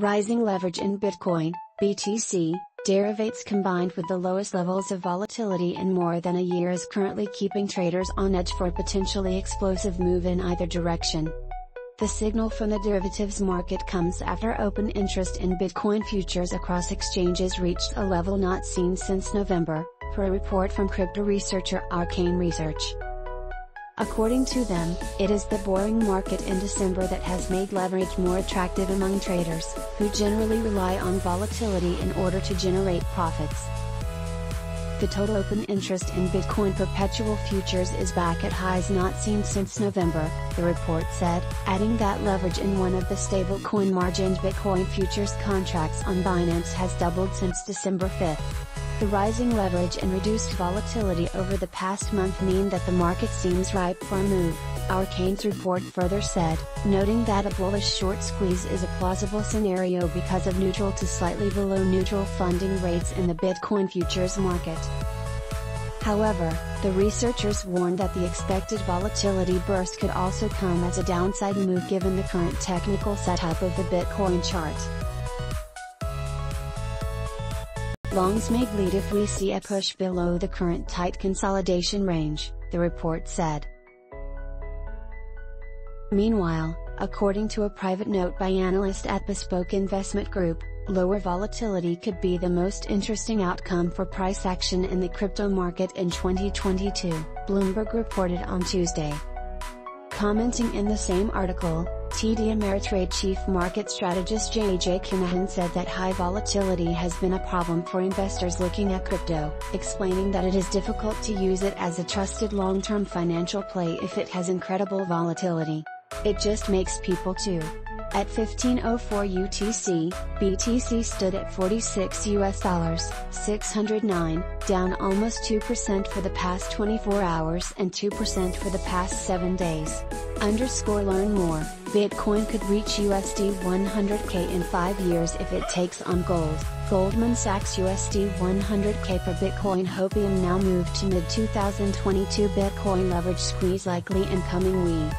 Rising leverage in Bitcoin, BTC, derivatives combined with the lowest levels of volatility in more than a year is currently keeping traders on edge for a potentially explosive move in either direction. The signal from the derivatives market comes after open interest in Bitcoin futures across exchanges reached a level not seen since November, per a report from crypto researcher Arcane Research. According to them, it is the boring market in December that has made leverage more attractive among traders, who generally rely on volatility in order to generate profits. The total open interest in Bitcoin perpetual futures is back at highs not seen since November, the report said, adding that leverage in one of the stablecoin margined Bitcoin futures contracts on Binance has doubled since December 5. The rising leverage and reduced volatility over the past month mean that the market seems ripe for a move, Arcane's report further said, noting that a bullish short squeeze is a plausible scenario because of neutral to slightly below neutral funding rates in the Bitcoin futures market. However, the researchers warned that the expected volatility burst could also come as a downside move given the current technical setup of the Bitcoin chart. Longs may bleed if we see a push below the current tight consolidation range, the report said. Meanwhile, according to a private note by analyst at Bespoke Investment Group, lower volatility could be the most interesting outcome for price action in the crypto market in 2022, Bloomberg reported on Tuesday. Commenting in the same article, TD Ameritrade Chief Market Strategist JJ Kinahan said that high volatility has been a problem for investors looking at crypto, explaining that it is difficult to use it as a trusted long-term financial play if it has incredible volatility. It just makes people too. At 1504 UTC, BTC stood at 46 US dollars, 609, down almost 2% for the past 24 hours and 2% for the past 7 days. Underscore learn more, Bitcoin could reach USD 100k in 5 years if it takes on gold. Goldman Sachs USD 100k per Bitcoin Hopium now moved to mid 2022 Bitcoin leverage squeeze likely in coming week.